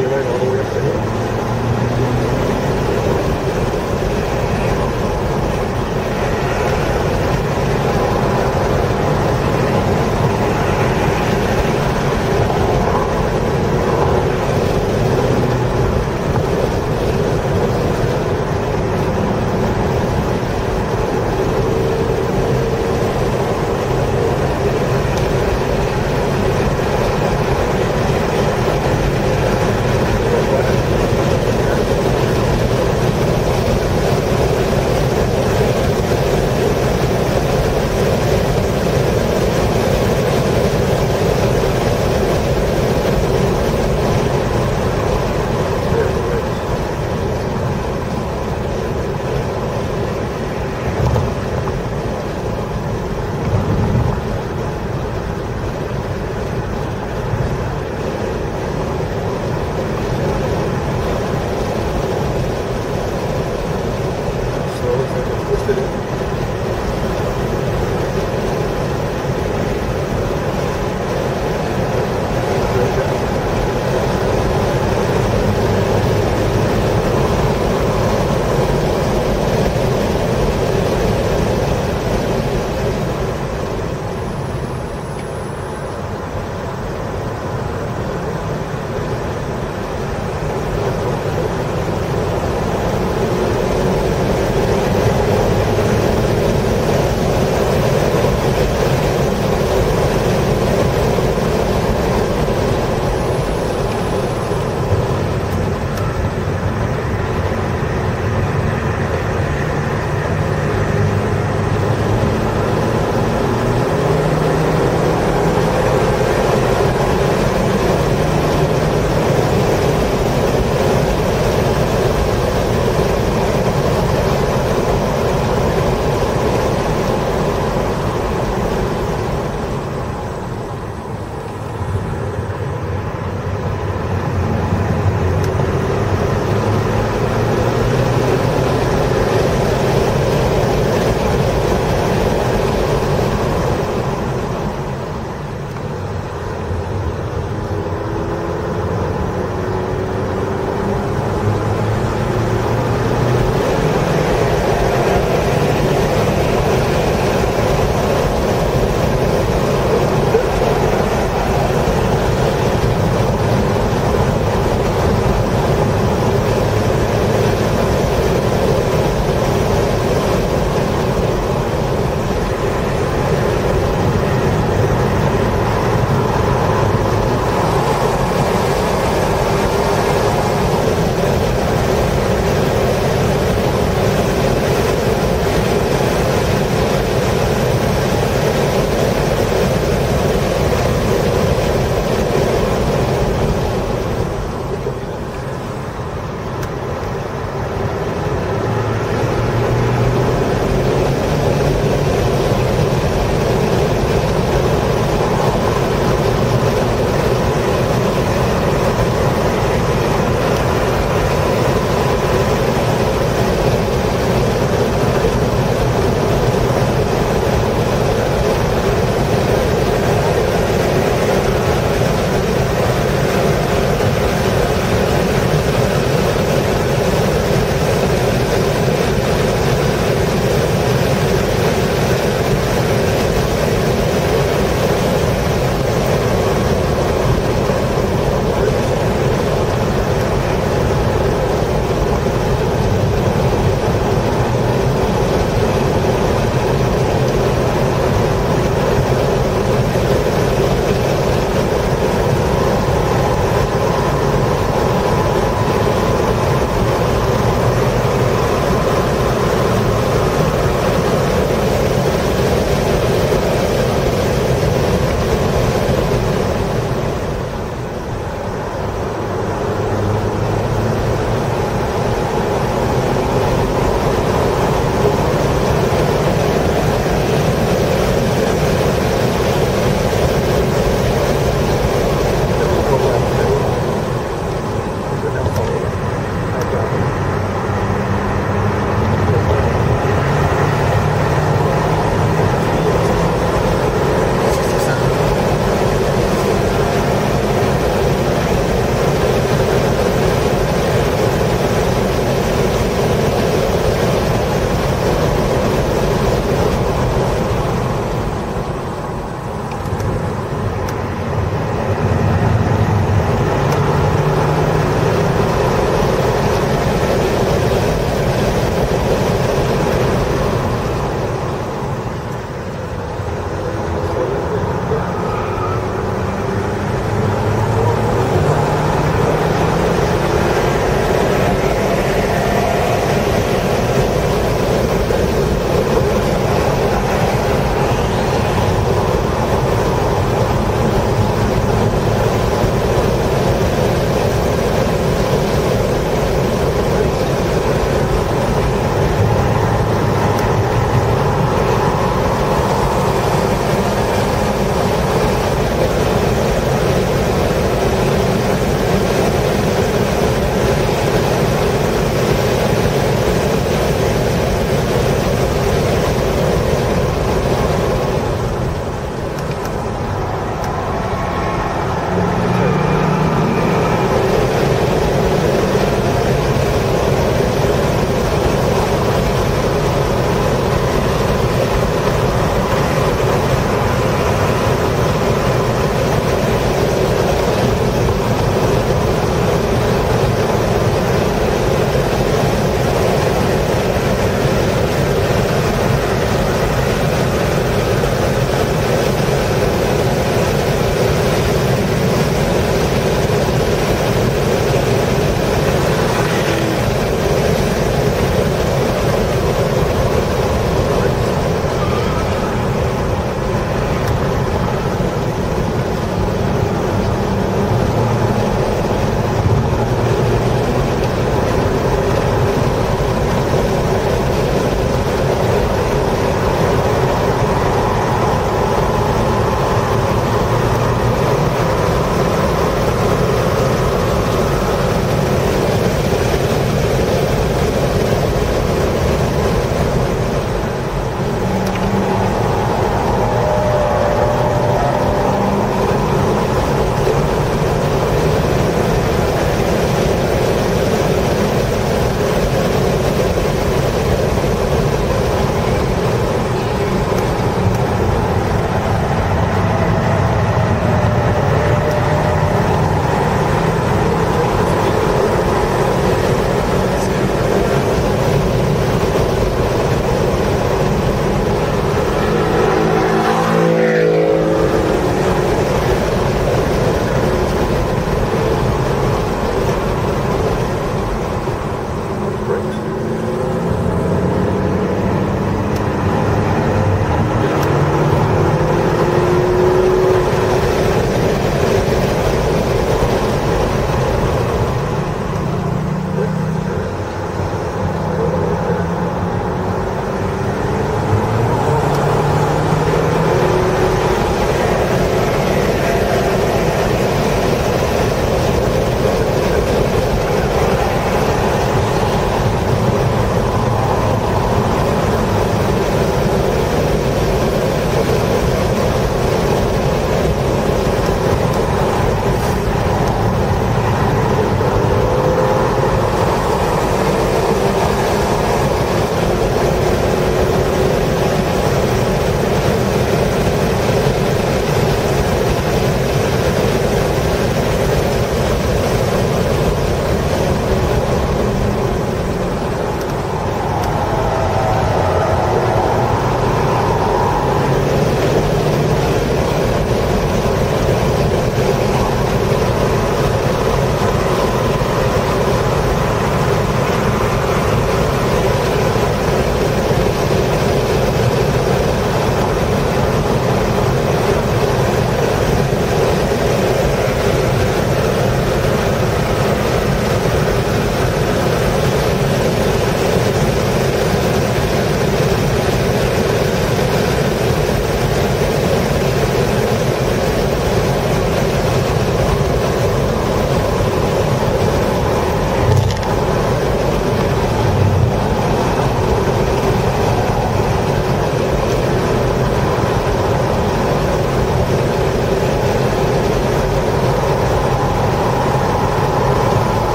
いないのを思い出して